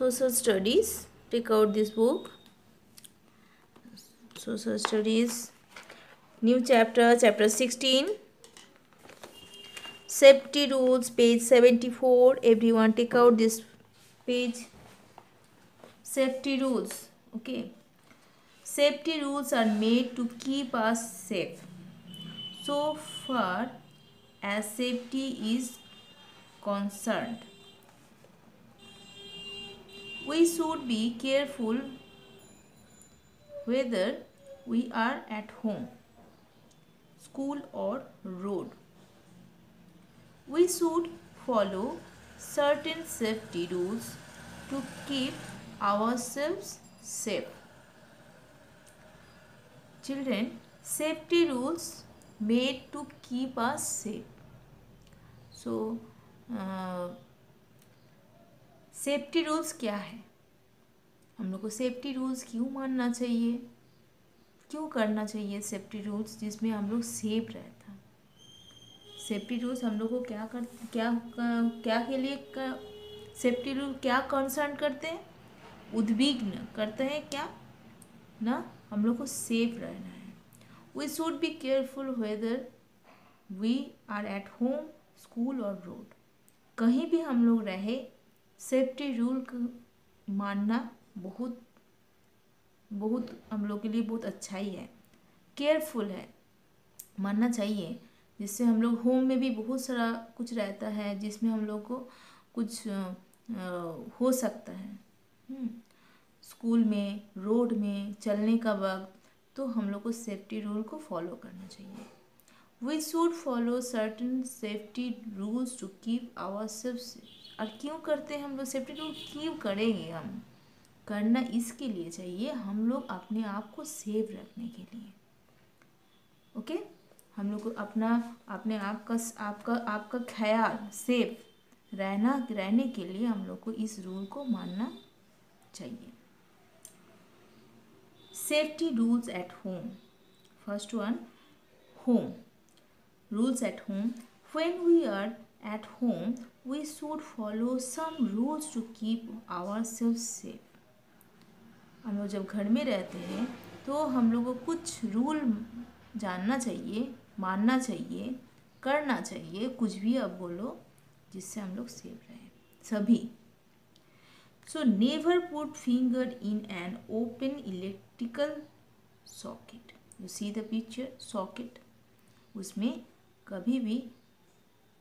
social studies. Take out this book. Social studies. New chapter chapter 16 safety rules page 74 everyone take out this page. Safety rules okay. Safety rules are made to keep us safe. So far as safety is concerned we should be careful whether we are at home, school or road. We should follow certain safety rules to keep ourselves safe. Children, safety rules made to keep us safe. So, uh, safety rules क्या है? हम लोग को safety rules क्यों मानना चाहिए? क्यों करना चाहिए सेफ्टी रूल्स जिसमें हम लोग सेफ़ रहता सेफ्टी रूल्स हम लोग को क्या कर, क्या क्या के लिए सेफ्टी रूल क्या कंसर्न करते हैं? उद्विग्न करते हैं क्या? ना, हम लोग को सेफ़ रहना है। We should be careful whether we are at home school और रोड कहीं भी हम लोग रहे सेफ्टी रूल मानना बहुत बहुत हम लोग के लिए बहुत अच्छा ही है। केयरफुल है मानना चाहिए। जिससे हम लोग होम में भी बहुत सारा कुछ रहता है जिसमें हम लोग को कुछ हो सकता है। स्कूल हम्म, में रोड में चलने का वक्त तो हम लोग को सेफ्टी रूल को फॉलो करना चाहिए। We should follow certain safety rules to keep our safe और क्यों करते हैं हम लोग? सेफ्टी रूल क्यों करेंगे हम? करना इसके लिए चाहिए, हम लोग अपने आप को सेफ़ रखने के लिए। ओके हम लोग को अपना, अपने आप का, आपका आपका ख्याल सेफ़ रहना, रहने के लिए हम लोग को इस रूल को मानना चाहिए। Safety rules at home first one home rules at home when we are at home, we should follow some rules to keep ourselves safe. हम लोग जब घर में रहते हैं तो हम लोग को कुछ रूल जानना चाहिए मानना चाहिए करना चाहिए कुछ भी अब बोलो जिससे हम लोग सेफ़ रहें सभी। So never put finger in an open electrical socket you see the picture socket उसमें कभी भी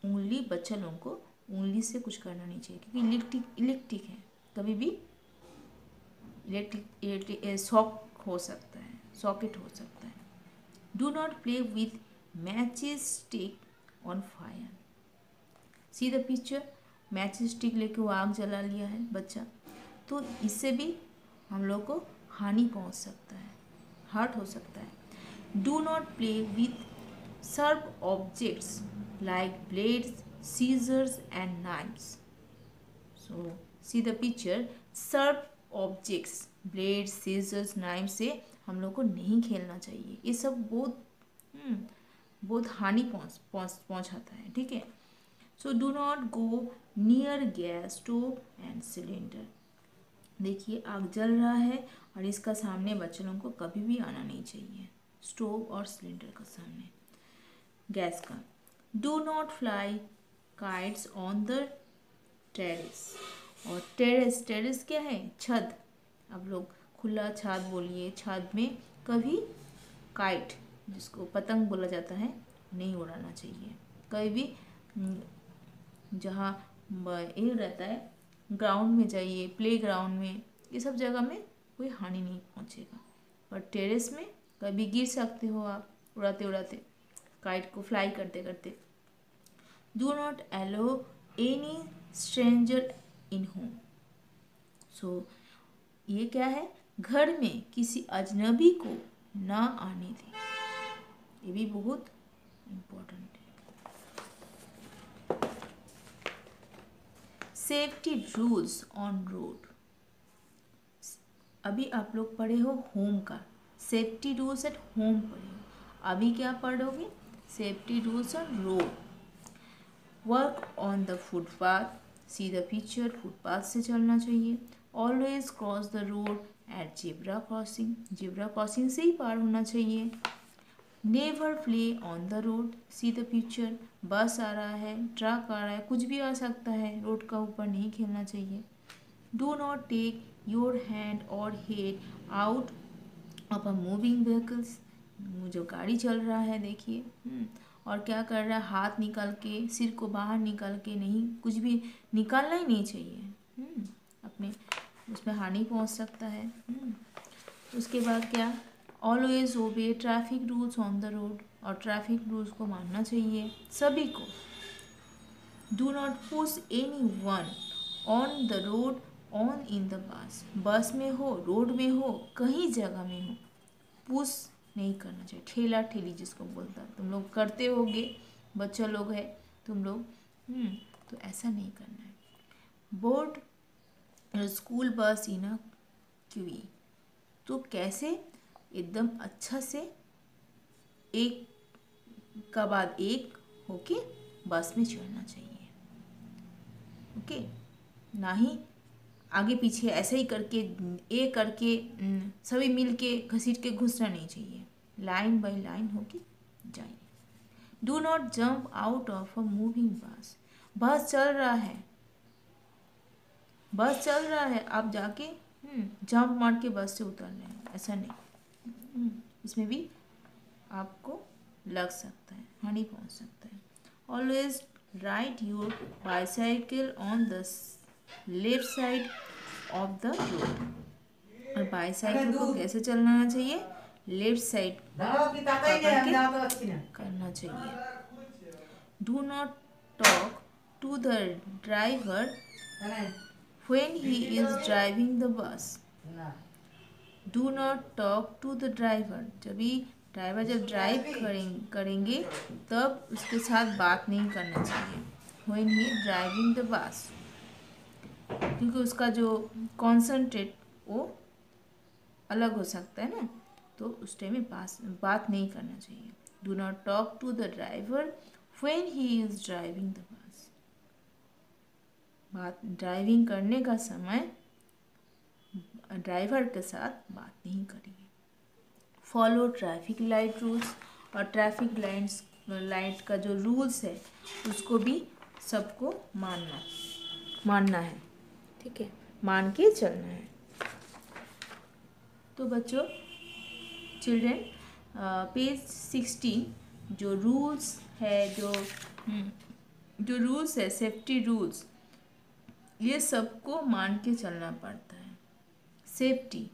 उंगली बच्चा लोगों को उंगली से कुछ करना नहीं चाहिए, क्योंकि इलेक्ट्रिक इलेक्ट्रिक है। कभी भी इलेक्ट्रिक इलेक्ट्रिक शॉक हो सकता है, सॉकेट हो सकता है। Do not play with matches stick on fire see the picture match stick लेके वो आग जला लिया है बच्चा। तो इससे भी हम लोग को हानि पहुँच सकता है, हर्ट हो सकता है। Do not play with sharp objects like blades, scissors and knives. So see the picture. Sharp objects blade scissors knife से हम लोग को नहीं खेलना चाहिए। ये सब बहुत हम्म, बहुत हानि पहुँच पहुँच पहुँचाता है ठीक है? So do not go near gas stove and cylinder देखिए आग जल रहा है और इसका सामने बच्चे लोगों को कभी भी आना नहीं चाहिए। स्टोव और सिलेंडर का सामने। गैस का। Do not fly kites on the terrace और टेरेस टेरेस क्या है? छत। अब लोग खुला छत बोलिए। छत में कभी काइट जिसको पतंग बोला जाता है नहीं उड़ाना चाहिए। कभी भी हम्म, जहाँ ये रहता है ग्राउंड में जाइए प्ले ग्राउंड में ये सब जगह में कोई हानि नहीं पहुँचेगा। और टेरेस में कभी गिर सकते हो आप उड़ाते उड़ाते काइट को फ्लाई करते करते। Do not allow any stranger in home so ये क्या है? घर में किसी अजनबी को ना आने दें। ये भी बहुत इम्पोर्टेंट है। सेफ्टी रूल्स ऑन रोड अभी आप लोग पढ़े हो होम का। सेफ्टी रूल्स एट होम पढ़े हो। अभी क्या पढ़ोगे? Safety rules on road walk on the footpath see the footpath से चलना चाहिए. Always cross the road at zebra crossing zebra crossing से ही पार होना चाहिए. Never play on the road see the picture bus आ रहा है. ट्रक आ रहा है. कुछ भी आ सकता है. रोड का ऊपर नहीं खेलना चाहिए. Do not take your hand और head out of a moving vehicles जो गाड़ी चल रहा है देखिए। हम्म, और क्या कर रहा है? हाथ निकाल के सिर को बाहर निकाल के नहीं कुछ भी निकालना ही नहीं चाहिए। हम्म, अपने उसमें हानि पहुँच सकता है। हम्म, उसके बाद क्या? Always obey traffic rules on the road और ट्रैफ़िक रूल्स को मानना चाहिए सभी को। Do not push anyone on the road on in the bus bus में हो रोड में हो कहीं जगह में हो। पुश नहीं करना चाहिए। ठेला ठेली जिसको बोलता है। तुम लोग करते होगे बच्चा लोग है तुम लोग हम्म, तो ऐसा नहीं करना है। बोर्ड स्कूल बस इन क्यूई तो कैसे? एकदम अच्छा से एक का बाद एक होके बस में चढ़ना चाहिए। ओके? ना ही आगे पीछे ऐसे ही करके ए करके सभी मिल के घसीट के घुसना नहीं चाहिए। लाइन बाय लाइन होके जाइए do not jump out of a moving bus bus चल रहा है। बस चल रहा है। आप जाके जंप मार के बस से उतर रहे हैं ऐसा नहीं। इसमें भी आपको लग सकता है। हानि पहुँच सकता है। Always ride your bicycle on the left side of the road और बाईसाइकिल को कैसे चलना चाहिए? लेफ़्ट साइड करना चाहिए। Do not talk to the driver when he is driving the bus. Do not talk to the driver जब भी driver जब ड्राइव करें, करेंगे तब उसके साथ बात नहीं करना चाहिए। When he ड्राइविंग द बस क्योंकि उसका जो कॉन्सेंट्रेट वो अलग हो सकता है ना। तो उस टाइम में पास बात नहीं करना चाहिए। Do not talk to the driver when he is driving the bus बात ड्राइविंग करने का समय ड्राइवर के साथ बात नहीं करिए। फॉलो ट्रैफ़िक लाइट रूल्स और ट्रैफ़िक लाइट्स लाइट का जो रूल्स है, उसको भी सबको मानना मानना है। ठीक है? मान के चलना है। तो बच्चों चिल्ड्रेन पेज सिक्सटीन जो रूल्स है जो हम्म, जो रूल्स है सेफ्टी रूल्स ये सबको मान के चलना पड़ता है। Safety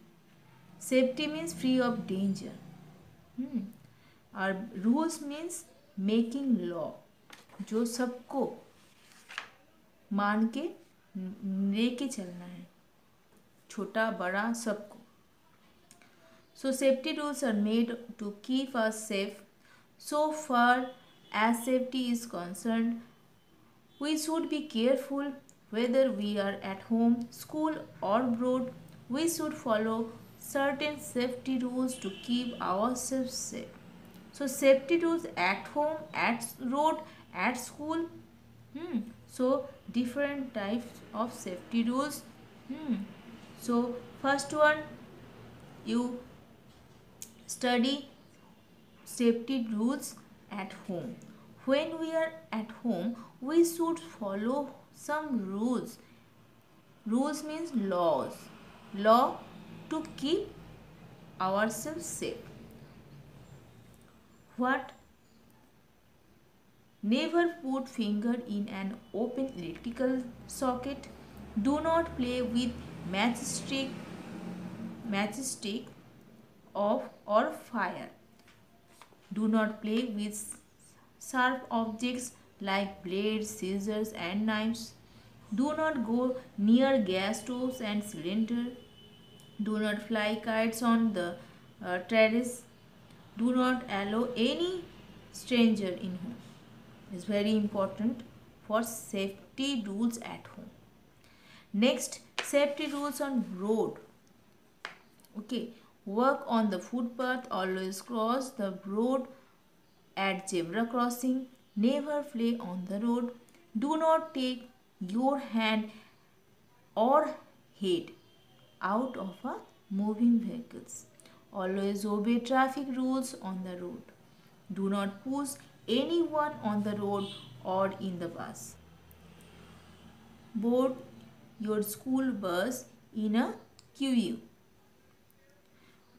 safety means free of danger और रूल्स मीन्स मेकिंग लॉ जो सबको मान के लेके चलना है। छोटा बड़ा सबको। So safety rules are made to keep us safe. So far as safety is concerned, we should be careful whether we are at home, school or abroad. We should follow certain safety rules to keep ourselves safe. So safety rules at home, at road, at school. Hmm. So different types of safety rules. Hmm. So first one, you study safety rules at home. When we are at home we should follow some rules. Rules means laws. Law to keep ourselves safe. What? Never put finger in an open electrical socket. Do not play with matchstick, matchstick of or fire. Do not play with sharp objects like blades, scissors and knives. Do not go near gas stoves and cylinder. Do not fly kites on the uh, terrace. Do not allow any stranger in home It's very important for safety rules at home next safety rules on road okay work on the footpath always cross the road at zebra crossing never play on the road do not take your hand or head out of a moving vehicles. Always obey traffic rules on the road. Do not push anyone on the road or in the bus. Board your school bus in a queue.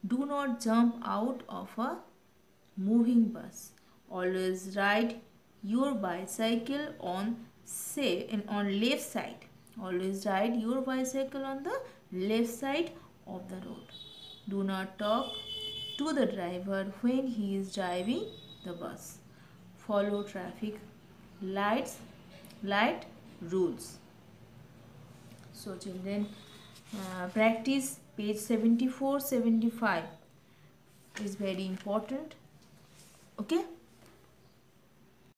Do not jump out of a moving bus. Always ride your bicycle on say on left side. Always ride your bicycle on the left side of the road. Do not talk to the driver when he is driving the bus. Follow traffic lights light rules. So children uh, practice page 74 75 is very important. Okay